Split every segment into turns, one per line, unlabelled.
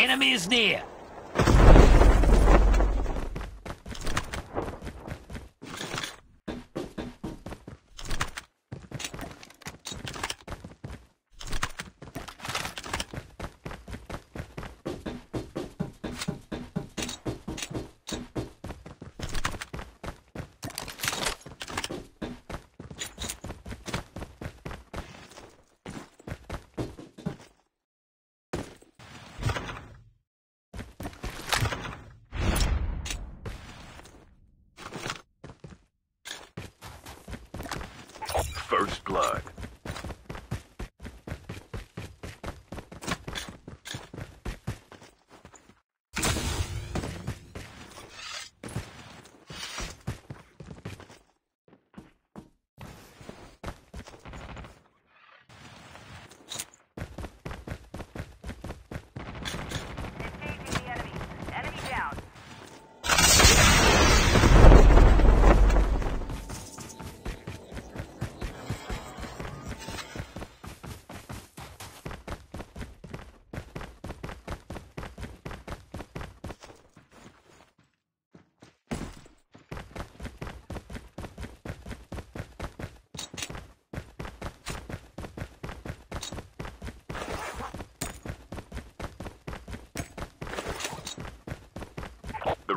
Enemy is near.
Blood.
Engaging the enemy. Enemy down.
The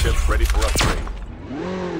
Chip ready for upgrade.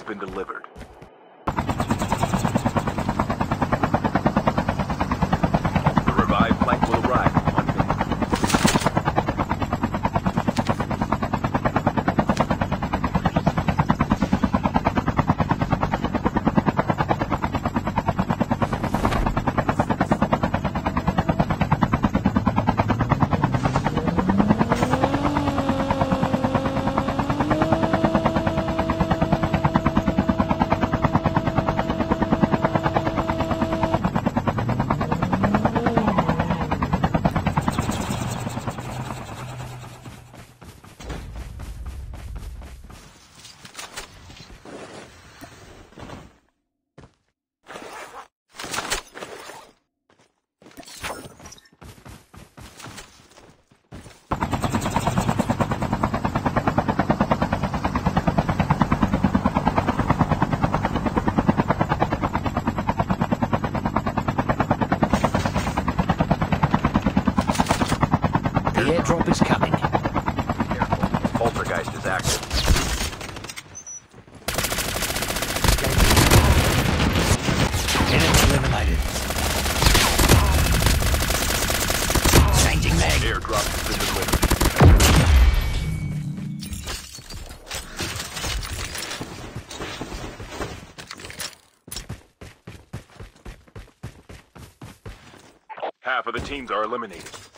Has been delivered. The revived flight will arrive in one minute.
The airdrop is coming.
Careful. Poltergeist is active.
Enemy eliminated. Changing mag.
Airdrop has been delivered. Half of the teams are eliminated.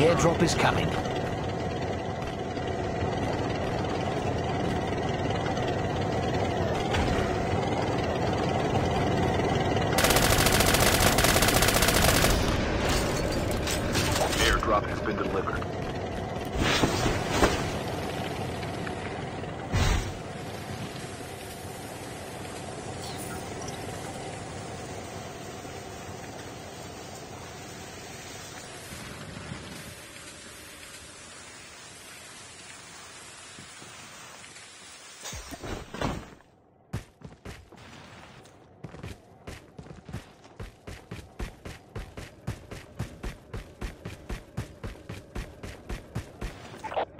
Airdrop is coming.
Airdrop has been delivered. The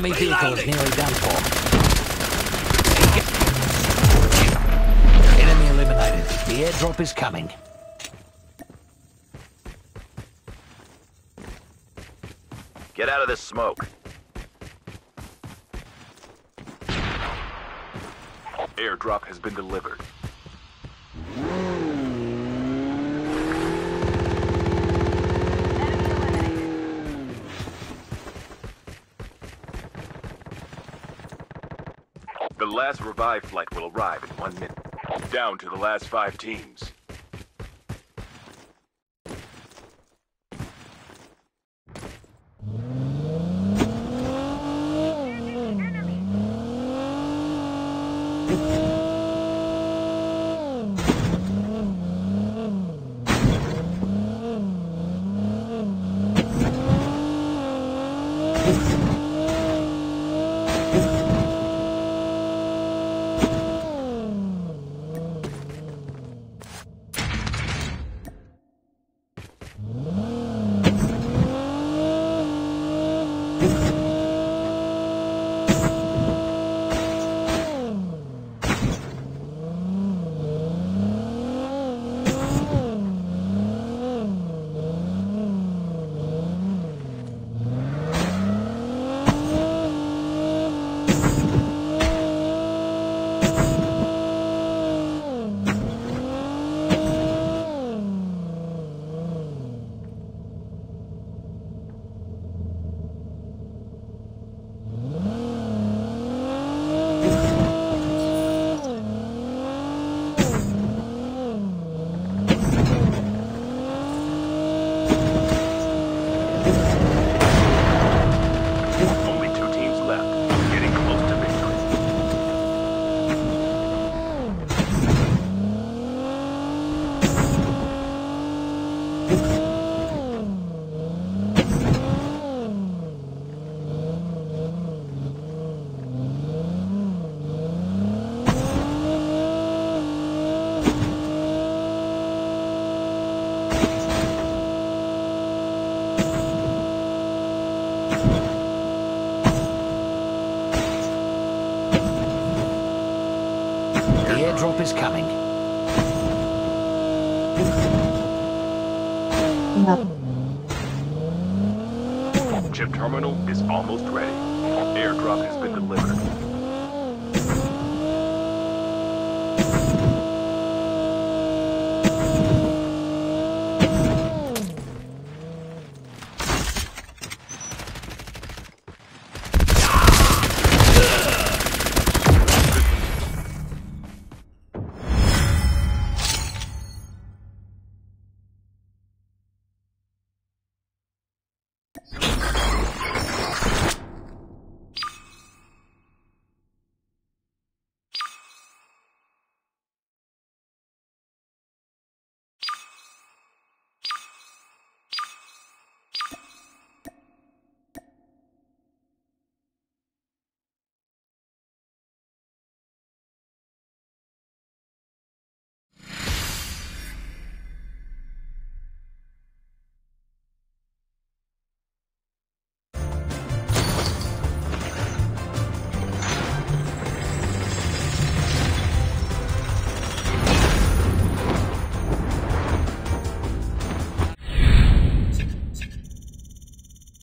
Enemy vehicle is nearly done for. Enemy eliminated. The airdrop is coming.
Get out of this smoke. Airdrop has been delivered. Last revive flight will arrive in one minute. Down to the last five teams. Terminal is almost ready. Airdrop has been delivered.